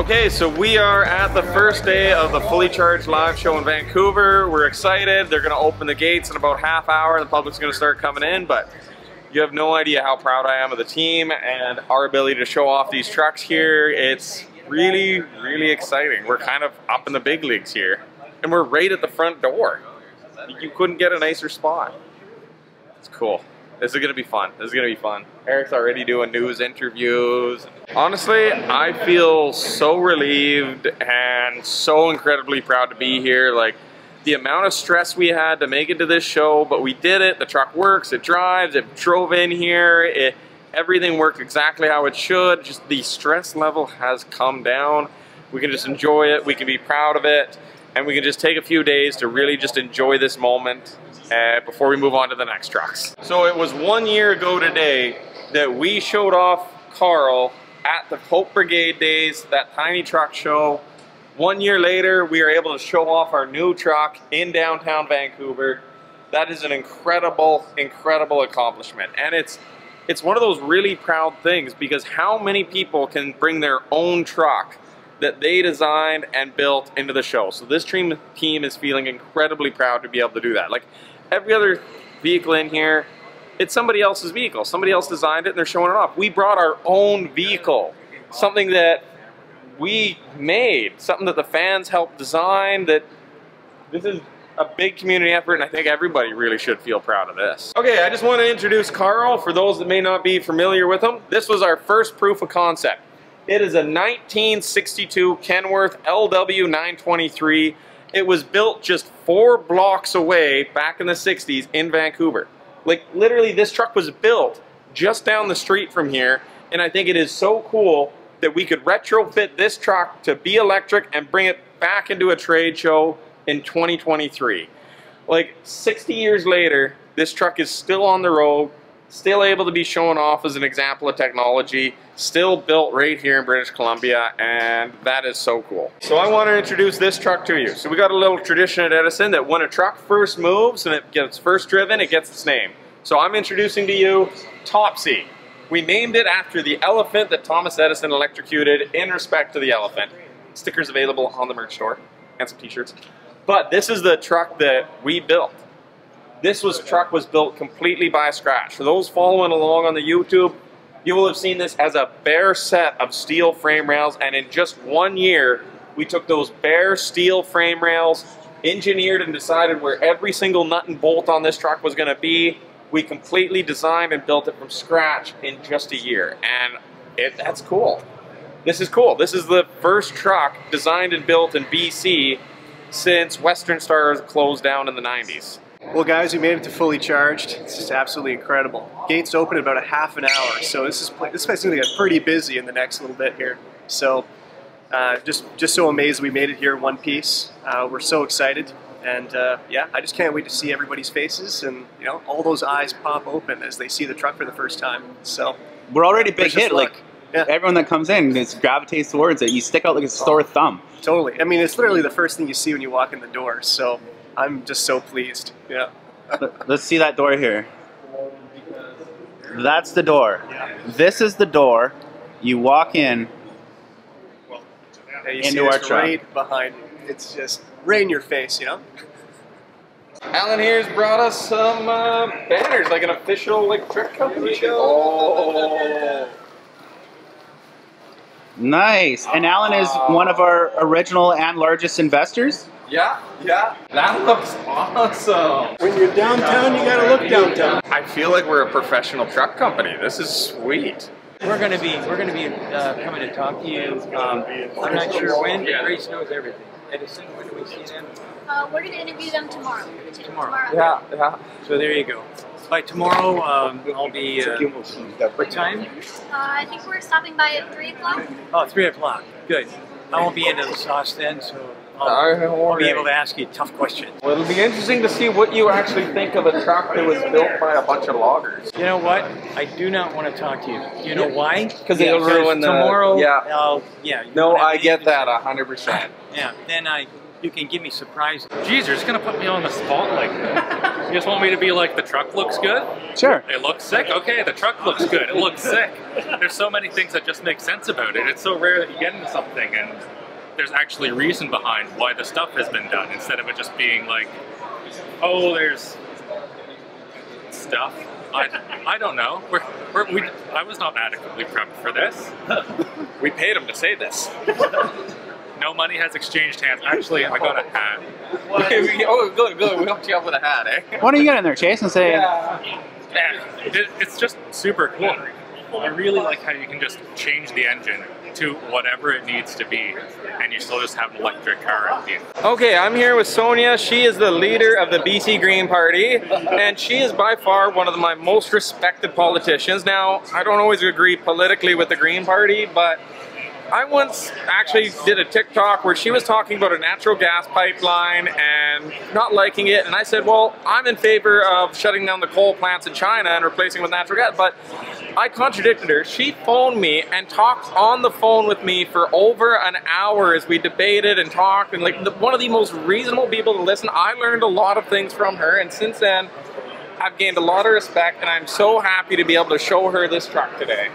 Okay, so we are at the first day of the Fully Charged live show in Vancouver. We're excited. They're going to open the gates in about half hour and the public's going to start coming in, but you have no idea how proud I am of the team and our ability to show off these trucks here. It's really, really exciting. We're kind of up in the big leagues here and we're right at the front door. You couldn't get a nicer spot. It's cool. This is gonna be fun. This is gonna be fun. Eric's already doing news interviews. Honestly, I feel so relieved and so incredibly proud to be here. Like the amount of stress we had to make it to this show, but we did it. The truck works, it drives, it drove in here, it, everything worked exactly how it should. Just the stress level has come down. We can just enjoy it, we can be proud of it, and we can just take a few days to really just enjoy this moment uh, before we move on to the next trucks. So it was one year ago today that we showed off Carl at the Hope Brigade Days, that tiny truck show. One year later, we are able to show off our new truck in downtown Vancouver. That is an incredible, incredible accomplishment. And it's it's one of those really proud things because how many people can bring their own truck that they designed and built into the show. So this team team is feeling incredibly proud to be able to do that. Like every other vehicle in here, it's somebody else's vehicle. Somebody else designed it and they're showing it off. We brought our own vehicle, something that we made, something that the fans helped design, that this is a big community effort and I think everybody really should feel proud of this. Okay, I just want to introduce Carl for those that may not be familiar with him. This was our first proof of concept. It is a 1962 Kenworth LW923 it was built just four blocks away back in the 60s in Vancouver. Like literally this truck was built just down the street from here and I think it is so cool that we could retrofit this truck to be electric and bring it back into a trade show in 2023. Like 60 years later, this truck is still on the road, still able to be shown off as an example of technology, still built right here in British Columbia, and that is so cool. So I want to introduce this truck to you. So we got a little tradition at Edison that when a truck first moves and it gets first driven, it gets its name. So I'm introducing to you Topsy. We named it after the elephant that Thomas Edison electrocuted in respect to the elephant. Stickers available on the merch store and some t-shirts. But this is the truck that we built. This was truck was built completely by scratch. For those following along on the YouTube, you will have seen this as a bare set of steel frame rails and in just one year we took those bare steel frame rails, engineered and decided where every single nut and bolt on this truck was going to be. We completely designed and built it from scratch in just a year and it, that's cool. This is cool. This is the first truck designed and built in BC since Western Stars closed down in the 90s. Well guys, we made it to fully charged. It's just absolutely incredible. Gates open in about a half an hour, so this is this place is going to get pretty busy in the next little bit here. So uh, just just so amazed we made it here in one piece. Uh, we're so excited, and uh, yeah, I just can't wait to see everybody's faces and you know all those eyes pop open as they see the truck for the first time. So we're already big hit. Like yeah. everyone that comes in just gravitates towards it. You stick out like a sore thumb. Totally. I mean, it's literally the first thing you see when you walk in the door. So I'm just so pleased. Yeah. Let's see that door here. That's the door. Yeah. This is the door. You walk in and you into our truck. right behind you. It's just right in your face, you know? Alan here's brought us some uh, banners, like an official like trick company show. Oh. Nice. And Alan is one of our original and largest investors. Yeah, yeah. That looks awesome. When you're downtown, you gotta look downtown. I feel like we're a professional truck company. This is sweet. We're gonna be we're gonna be uh, coming to talk to you. Um, I'm not sure when. Grace knows everything. Edison, when do we see them? Uh, we're gonna interview them tomorrow. Tomorrow. tomorrow. Yeah, yeah. So there you go. By tomorrow, um, I'll be. Uh, what time? Uh, I think we're stopping by at three o'clock. Oh, three o'clock. Good. I won't be into the sauce then, so I'll, I'll be able to ask you tough questions. Well, it'll be interesting to see what you actually think of a truck that was built by a bunch of loggers. You know what? I do not want to talk to you. Do you know why? Because it'll ruin the tomorrow. Yeah. I'll, yeah. No, I get that hundred percent. Yeah. Then I you can give me surprises. Geez, you're just gonna put me on the spot like that. You just want me to be like, the truck looks good? Sure. It looks sick? Okay, the truck looks good. It looks sick. There's so many things that just make sense about it. It's so rare that you get into something and there's actually reason behind why the stuff has been done instead of it just being like, oh, there's stuff. I, I don't know. We're, we're, we, I was not adequately prepped for this. We paid him to say this. No money has exchanged hands. Actually, I got a hat. oh, good, good. We hooked you up with a hat, eh? Why don't you get in there, Chase, and say, Yeah, it, it's just super cool. I really like how you can just change the engine to whatever it needs to be, and you still just have an electric car at the end. Okay, I'm here with Sonia. She is the leader of the BC Green Party, and she is by far one of my most respected politicians. Now, I don't always agree politically with the Green Party, but I once actually did a TikTok where she was talking about a natural gas pipeline and not liking it, and I said, well, I'm in favor of shutting down the coal plants in China and replacing with natural gas, but I contradicted her. She phoned me and talked on the phone with me for over an hour as we debated and talked, and like the, one of the most reasonable people to listen. I learned a lot of things from her, and since then, I've gained a lot of respect, and I'm so happy to be able to show her this truck today.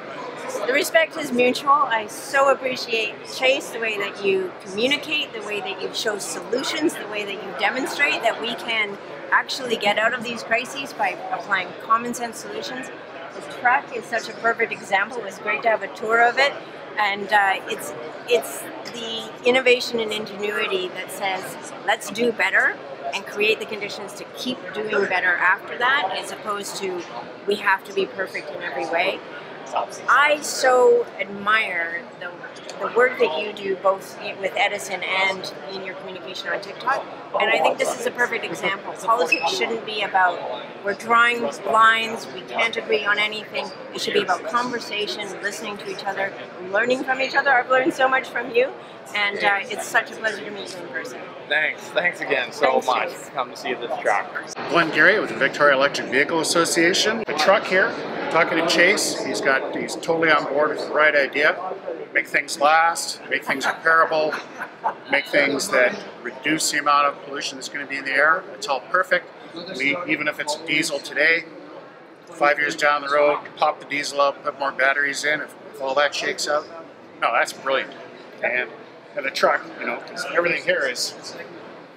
The respect is mutual. I so appreciate Chase, the way that you communicate, the way that you show solutions, the way that you demonstrate that we can actually get out of these crises by applying common sense solutions. The truck is such a perfect example. It was great to have a tour of it, and uh, it's it's the innovation and ingenuity that says let's do better and create the conditions to keep doing better after that, as opposed to we have to be perfect in every way. I so admire the, the work that you do both with Edison and in your communication on TikTok. And I think this is a perfect example. Politics shouldn't be about we're drawing lines, we can't agree on anything. It should be about conversation, listening to each other, learning from each other. I've learned so much from you, and uh, it's such a pleasure to meet you in person. Thanks, thanks again so Thanks, much Chase. for coming to see this truck. Glenn Gary with the Victoria Electric Vehicle Association. The truck here, talking to Chase, he's got he's totally on board with the right idea. Make things last, make things repairable, make things that reduce the amount of pollution that's going to be in the air. It's all perfect. We even if it's diesel today, five years down the road, pop the diesel out, put more batteries in. If, if all that shakes out, no, that's brilliant. And and the truck, you know, 'cause everything here is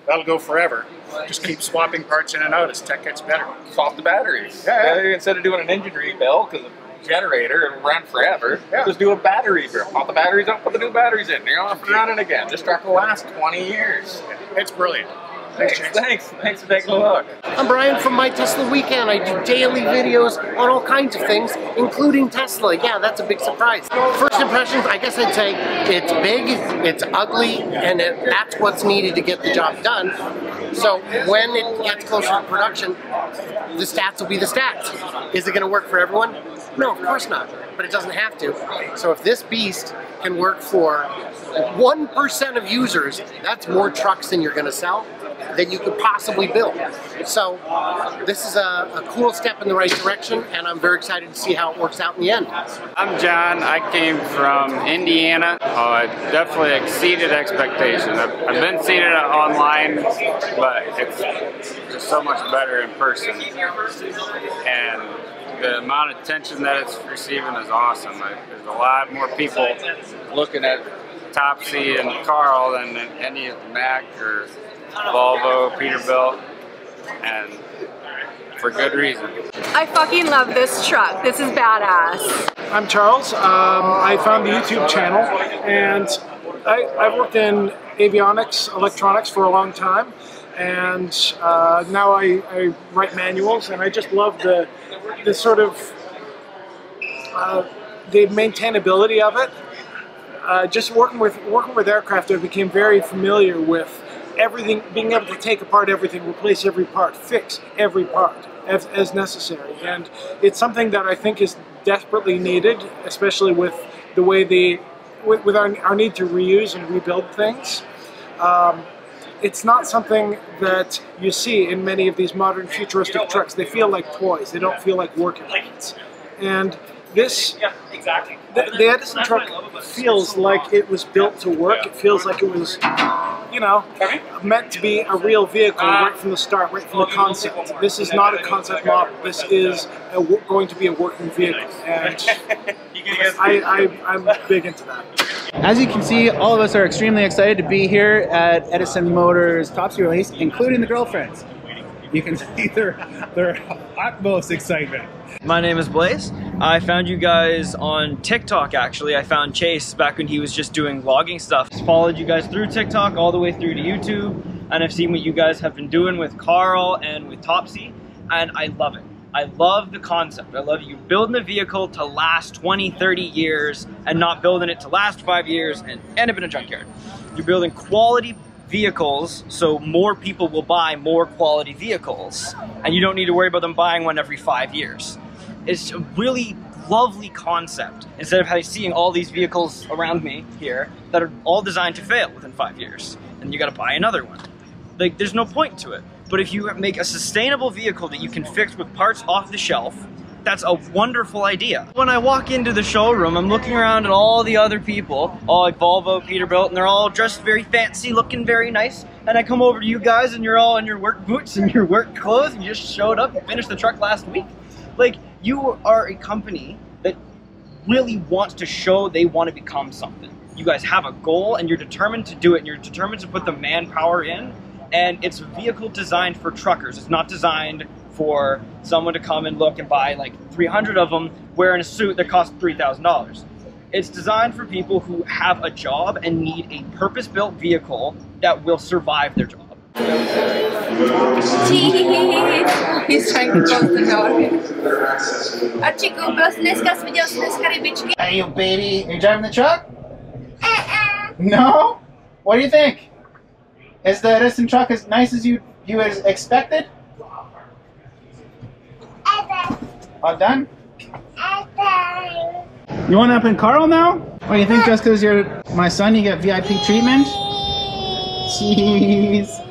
that'll go forever. Just keep swapping parts in and out as tech gets better. Swap the batteries. Yeah, yeah. Instead of doing an engine rebuild, because the generator and run forever, Yeah. just do a battery rebuild. Pop the batteries out, put the new batteries in. You're off and running again. This truck will last 20 years. It's brilliant. Thanks, Thanks, James. thanks, thanks for taking a look. I'm Brian from My Tesla Weekend. I do daily videos on all kinds of things, including Tesla. Yeah, that's a big surprise. First impressions, I guess I'd say it's big, it's ugly, and it, that's what's needed to get the job done. So when it gets closer to production, the stats will be the stats. Is it going to work for everyone? No, of course not. But it doesn't have to. So if this beast can work for 1% of users, that's more trucks than you're going to sell than you could possibly build. So this is a, a cool step in the right direction, and I'm very excited to see how it works out in the end. I'm John. I came from Indiana. Oh, it definitely exceeded expectations. I've, I've been seeing it online, but it's just so much better in person. And the amount of attention that it's receiving is awesome. Like, there's a lot more people looking at Topsy and Carl than any of Mack or Volvo, Peterbilt, and for good reason. I fucking love this truck. This is badass. I'm Charles. Um, I found the YouTube channel, and I, I've worked in avionics, electronics for a long time, and uh, now I, I write manuals, and I just love the the sort of uh, the maintainability of it. Uh, just working with working with aircraft, I became very familiar with everything, being able to take apart everything, replace every part, fix every part as, as necessary. And it's something that I think is desperately needed, especially with the way the with, with our, our need to reuse and rebuild things. Um, it's not something that you see in many of these modern futuristic trucks. They feel like toys. They don't feel like working units. And this, the, the Edison truck feels like it was built to work. It feels like it was you know, meant to be a real vehicle right from the start, right from the concept. This is not a concept model. This is a, going to be a working vehicle, and I, I, I'm big into that. As you can see, all of us are extremely excited to be here at Edison Motors Topsy release, including the girlfriends. You can see their, their utmost excitement. My name is Blaze. I found you guys on TikTok actually. I found Chase back when he was just doing vlogging stuff. Followed you guys through TikTok all the way through to YouTube and I've seen what you guys have been doing with Carl and with Topsy and I love it. I love the concept. I love you building a vehicle to last 20, 30 years and not building it to last five years and end up in a junkyard. You're building quality vehicles so more people will buy more quality vehicles and you don't need to worry about them buying one every five years. It's a really lovely concept instead of seeing all these vehicles around me here that are all designed to fail within five years and you got to buy another one. Like there's no point to it. But if you make a sustainable vehicle that you can fix with parts off the shelf, that's a wonderful idea. When I walk into the showroom, I'm looking around at all the other people, all like Volvo, Peterbilt, and they're all dressed very fancy, looking very nice. And I come over to you guys and you're all in your work boots and your work clothes and you just showed up and finished the truck last week. Like, you are a company that really wants to show they want to become something. You guys have a goal and you're determined to do it and you're determined to put the manpower in. And it's a vehicle designed for truckers. It's not designed for someone to come and look and buy like 300 of them wearing a suit that costs $3,000. It's designed for people who have a job and need a purpose-built vehicle that will survive their job. He's trying to close the door. Kubos, dneska jsi viděl dneska rybičky? Hey, you baby, you driving the truck? Uh-uh. No? What do you think? Is the Edison truck as nice as you you as expected? Uh-uh. All done? Uh-uh. You want up in Carl now? Or you think just because you're my son you get VIP treatment? Jeez.